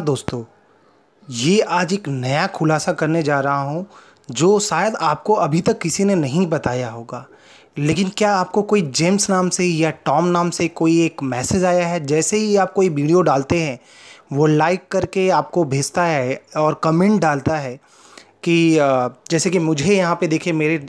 दोस्तों, ये आज एक नया खुलासा करने जा रहा हूँ, जो शायद आपको अभी तक किसी ने नहीं बताया होगा। लेकिन क्या आपको कोई जेम्स नाम से या टॉम नाम से कोई एक मैसेज आया है? जैसे ही आप कोई वीडियो डालते हैं, वो लाइक करके आपको भेजता है और कमेंट डालता है कि जैसे कि मुझे यहाँ पे देखे मेरे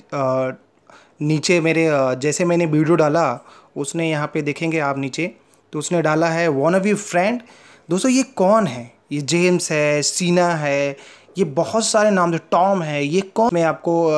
नीचे मेरे जैसे मैंने वीडियो डाला, उसने यहाँ पे देखेंगे आप नीचे तो उसने डाला है वन ऑफ़ यू फ्रेंड दोस्तों, ये कौन है? ये जेम्स है, सीना है, ये बहुत सारे नाम जो टॉम है, ये कौन मैं आपको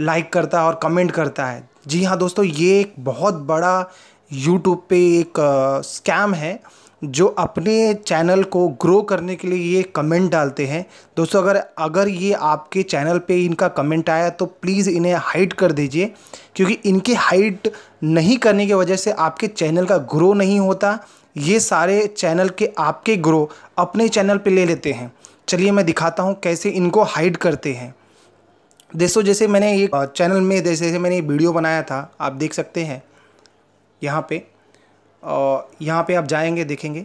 लाइक करता है और कमेंट करता है। जी हाँ दोस्तों, ये एक बहुत बड़ा यूट्यूब पे एक स्कैम है, जो अपने चैनल को ग्रो करने के लिए ये कमेंट डालते हैं। दोस्तों, अगर अगर ये आपके चैनल पे इनका कमेंट आया तो प्लीज़ इन्हें हाइड कर दीजिए, क्योंकि इनके हाइड नहीं करने की वजह से आपके चैनल का ग्रो नहीं होता। ये सारे चैनल के आपके ग्रो अपने चैनल पे ले लेते हैं। चलिए मैं दिखाता हूँ कैसे इनको हाइड करते हैं। दोस्तों जैसे मैंने ये चैनल में जैसे जैसे मैंने वीडियो बनाया था आप देख सकते हैं। यहाँ पे और यहाँ पे आप जाएँगे देखेंगे।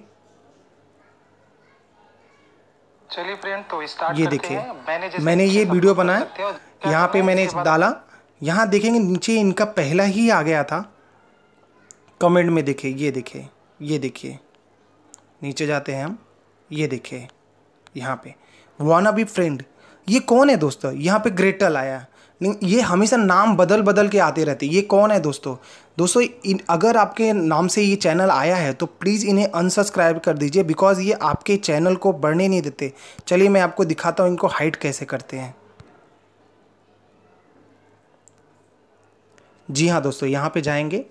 चलिए फ्रेंड तो स्टार्ट ये देखिए मैंने, मैंने ये वीडियो बनाया। यहाँ पे मैंने डाला। यहाँ देखेंगे नीचे इनका पहला ही आ गया था। कमेंट में देखिए ये देखिए। ये देखिए। नीचे जाते हैं हम। ये देखिए। यहाँ पे। वाना बी फ्रेंड ये कौन है दोस्तों? यहाँ पे ग्रेटल आया। ये हमेशा नाम बदल बदल के आते रहते ये कौन है दोस्तों? दोस्तों, इन, अगर आपके नाम से ये चैनल आया है तो प्लीज़ इन्हें अनसब्सक्राइब कर दीजिए बिकॉज़ ये आपके चैनल को बढ़ने नहीं देते। चलिए, मैं आपको दिखाता हूँ इनको हाइट कैसे करते हैं। जी हाँ दोस्तों, यहाँ पे जाएँगे।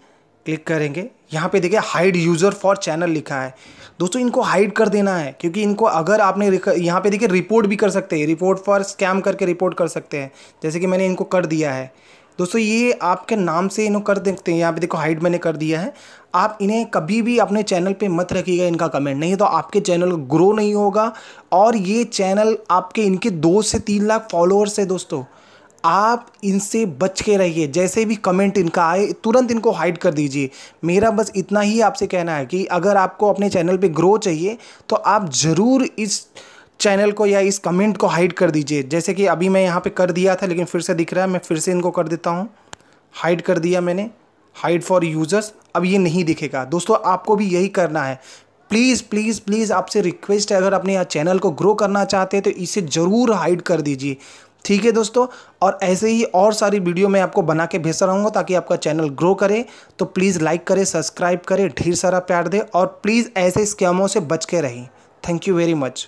क्लिक करेंगे। यहाँ पे देखिए हाइड यूज़र फॉर चैनल लिखा है। दोस्तों, इनको हाइड कर देना है, क्योंकि इनको अगर आपने यहाँ पे देखिए रिपोर्ट भी कर सकते हैं। रिपोर्ट फॉर स्कैम करके रिपोर्ट कर सकते हैं। जैसे कि मैंने इनको कर दिया है। दोस्तों, ये आपके नाम से इन्हों कर देते हैं। यहाँ पे देखो हाइड मैंने कर दिया है। आप इन्हें कभी भी अपने चैनल पे मत रखिएगा इनका कमेंट नहीं तो आपके चैनल ग्रो नहीं होगा। और ये चैनल आपके इनके दो से तीन लाख फॉलोअर्स है, दोस्तों। आप इनसे बच के रहिए, जैसे भी कमेंट इनका आए, तुरंत इनको हाइड कर दीजिए। मेरा बस इतना ही आपसे कहना है कि अगर आपको अपने चैनल पे ग्रो चाहिए तो आप ज़रूर इस चैनल को या इस कमेंट को हाइड कर दीजिए। जैसे कि अभी मैं यहाँ पे कर दिया था, लेकिन फिर से दिख रहा है, मैं फिर से इनको कर देता हूँ। हाइड कर दिया मैंने। हाइड फॉर यूज़र्स अब ये नहीं दिखेगा। दोस्तों, आपको भी यही करना है। प्लीज़ प्लीज़ प्लीज़ आपसे रिक्वेस्ट है, अगर अपने यहाँ चैनल को ग्रो करना चाहते हैं तो इसे ज़रूर हाइड कर दीजिए। ठीक है दोस्तों? और ऐसे ही और सारी वीडियो मैं आपको बना के भेजता रहूँगा ताकि आपका चैनल ग्रो करे। तो प्लीज़ लाइक करे, सब्सक्राइब करे, ढेर सारा प्यार दे और प्लीज़ ऐसे स्कैमों से बच के रहें। Thank you very much.